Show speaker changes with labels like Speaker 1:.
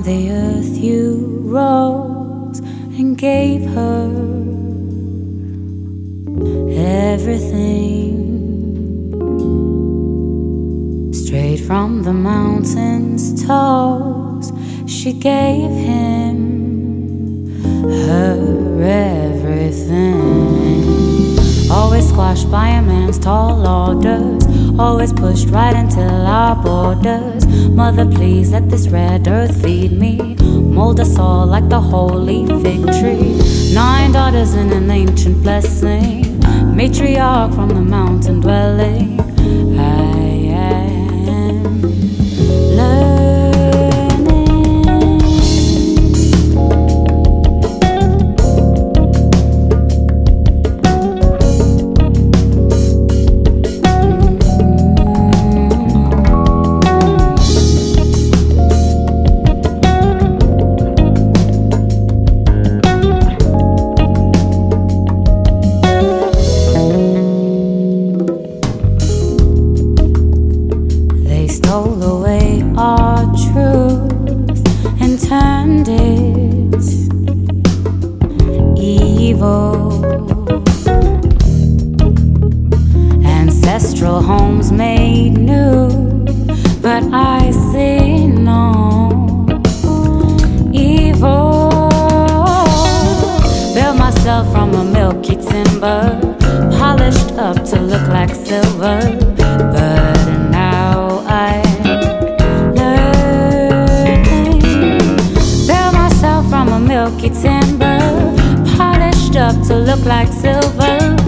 Speaker 1: From the earth you rose and gave her everything. Straight from the mountain's toes, she gave him her everything. Squashed by a man's tall orders, always pushed right until our borders. Mother, please let this red earth feed me. Mold us all like the holy fig tree. Nine daughters in an ancient blessing, matriarch from the mountain dwelling. I turned it evil. Ancestral homes made new, but I see no evil. Built myself from a milky timber, polished up to look like silver. Timber, polished up to look like silver.